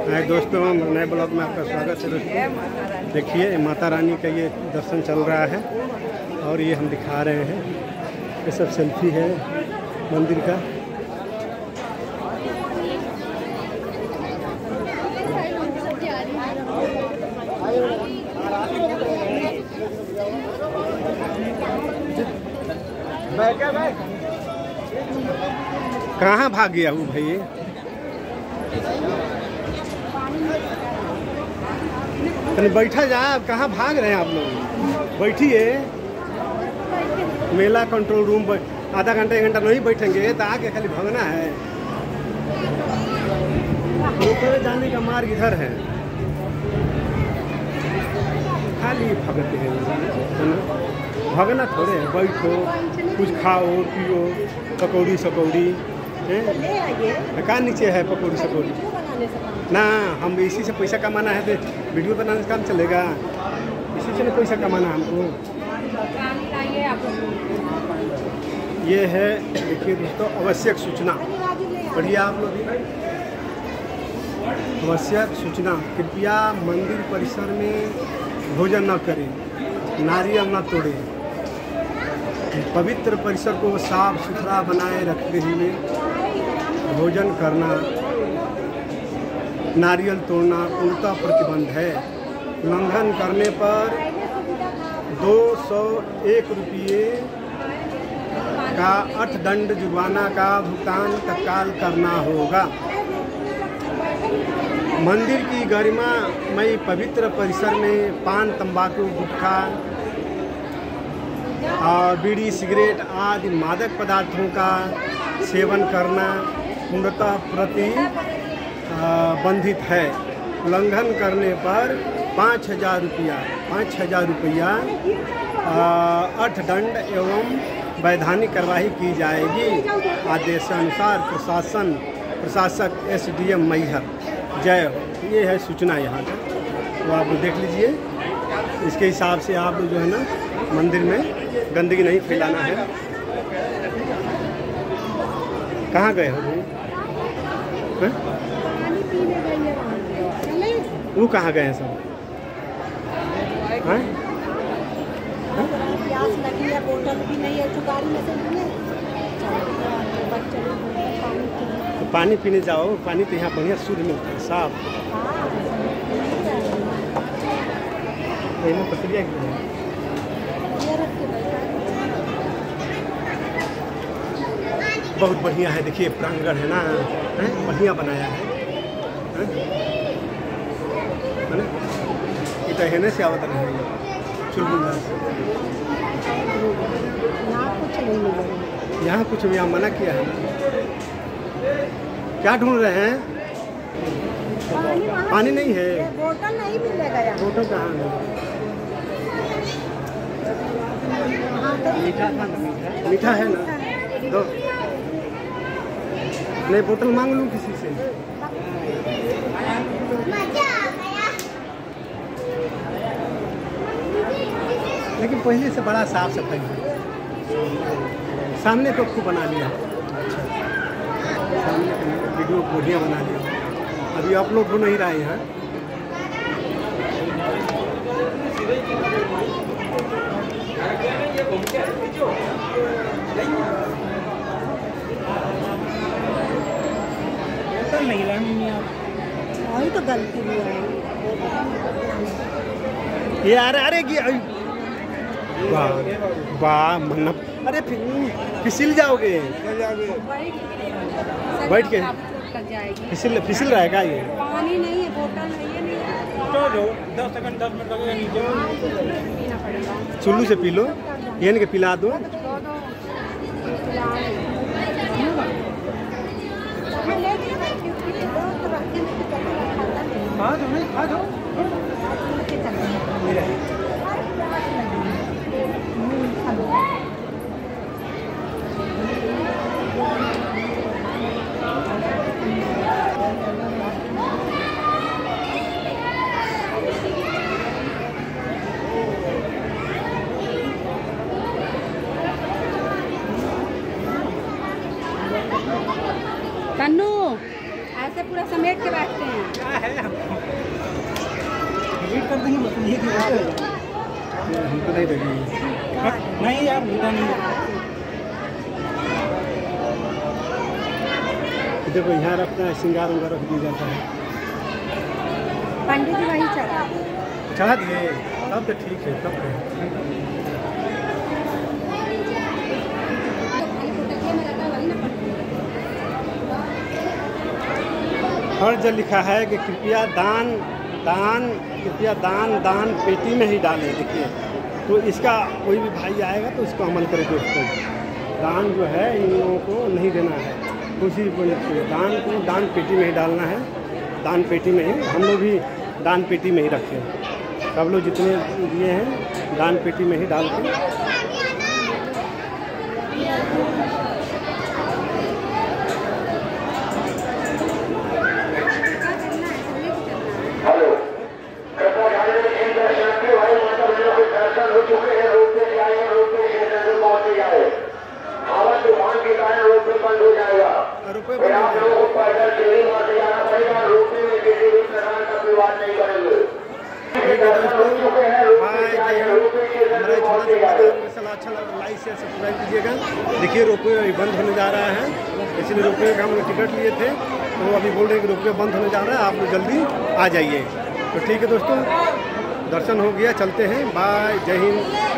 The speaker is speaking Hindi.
हाय दोस्तों, नए ब्लॉग में आपका स्वागत है। दोस्तों देखिए माता रानी का ये दर्शन चल रहा है और ये हम दिखा रहे हैं। ये सब सेल्फी है मंदिर का। कहाँ भाग गया वो भाई? अरे बैठा जा आप कहाँ भाग रहे हैं आप लोग? बैठिए। मेला कंट्रोल रूम आधा घंटा एक घंटा नहीं बैठेंगे तो आके खाली भगना है। ऊपर जाने का मार्ग इधर है। खाली भगते हैं। भगना थोड़े है बैठो कुछ खाओ पियो पकौड़ी सकौड़ी हैं? कहाँ नीचे है पकौड़ी सकौड़ी ना हम इसी से पैसा कमाना है तो वीडियो बनाने से काम चलेगा। इसी से ना पैसा कमाना है हमको। ये है देखिए दोस्तों आवश्यक सूचना। पढ़िए आप लोग। आवश्यक सूचना कृपया मंदिर परिसर में भोजन न करें नारियल न तोड़ें। पवित्र परिसर को साफ़ सुथरा बनाए रखते हुए भोजन करना। नारियल तोड़ना उल्टा प्रतिबंध है। उल्लंघन करने पर दो सौ एक रुपये का अर्थदंड जुर्माना का भुगतान तत्काल करना होगा। मंदिर की गरिमामयी पवित्र परिसर में पान, तंबाकू, गुटखा और बीड़ी, सिगरेट आदि मादक पदार्थों का सेवन करना पूर्णतः प्रति बंधित है। उल्लंघन करने पर पाँच हज़ार रुपया, पाँच हज़ार रुपया अर्थदंड एवं वैधानिक कार्रवाई की जाएगी। आदेशानुसार प्रशासन, प्रशासक एस डी एम मैहर। जय ये है सूचना यहाँ का तो आप देख लीजिए। इसके हिसाब से आप जो है ना, मंदिर में गंदगी नहीं फैलाना है। कहाँ गए हो? भाई? वो कहाँ गए हैं सब? हैं? प्यास लगी है बोतल भी नहीं है में से तो पानी पीने जाओ पानी तो यहाँ बढ़िया शुद्ध मिलता है साफ़। प्रक्रिया है? बहुत बढ़िया है देखिए प्रांगण है ना बढ़िया बनाया है हैं? है ना ये तो हेने से आवत रहे चुलबुला से यहाँ कुछ नहीं यहाँ कुछ यहाँ मना किया है। क्या ढूंढ रहे हैं? पानी पानी नहीं है। बोतल नहीं मिलेगा यहाँ। फ़ोटो कहाँ है? हाँ तो मीठा है ना? दो नहीं बोतल मांग लूँ किसी से? लेकिन पहले से बड़ा साफ़ सफ़ाई है सामने तो खूब बना लिया अच्छा सामने का वीडियो बढ़िया बना लिया अभी अपलोड हो नहीं रहे हैं तो गलती हुई है ये अरे अरे की वाह वाह अरे फिर फिसल जाओगे। बैठ के। फिसल फिसल रहेगा ये? पानी नहीं है बोतल नहीं है नहीं दस सेकंड दस मिनट लगेगा नीचे चुल्लू से पी लो। ये के पिला दो। दो तो रखे नहीं तो नहीं खा दो खा दो लेके चलते कन्नू ऐसे पूरा समेट के बैठते हैं। हमको है? हमको नहीं यार नहीं देखो यहाँ रखता है श्रृंगार उंगार रख दिया जाता है। पंडित जी वही चढ़ा चढ़ा दिए। तब तो ठीक है तब तो। जगह लिखा है कि कृपया दान दान, कृपया दान दान पेटी में ही डालें, देखिए। तो इसका कोई भी भाई आएगा तो इसको अमल करे दोस्तों दान जो है, इन लोगों को नहीं देना है। नहीं दान को दान पेटी में ही डालना है। दान पेटी में ही, हम लोग भी दान पेटी में ही रखें। सब लोग जितने दिए हैं, दान पेटी में ही डाल के हेलो कृपया ध्यान दें इन दर्शकों के भाई माता बहनों के दर्शन हो चुके हैं रोड पे जाए रोड पे स्टेशन पे पहुँच जाए हवा तूफ़ान के कारण रोड पे बंद हो रुपये फिर आप लोगों को पैदल से जाना पड़ेगा में किसी भी प्रकार विवाद नहीं करेंगे। हमारा छोटा मसाला अच्छा लगा लाइक सब्सक्राइब कीजिएगा। देखिए रोपवे अभी बंद होने जा रहा है। इसलिए रोपवे का हम लोग टिकट लिए थे। तो अभी बोल रहे हैं कि रोपवे बंद होने जा रहा है। आप लोग जल्दी आ जाइए। तो ठीक है दोस्तों दर्शन हो गया चलते हैं। बाय जय हिंद।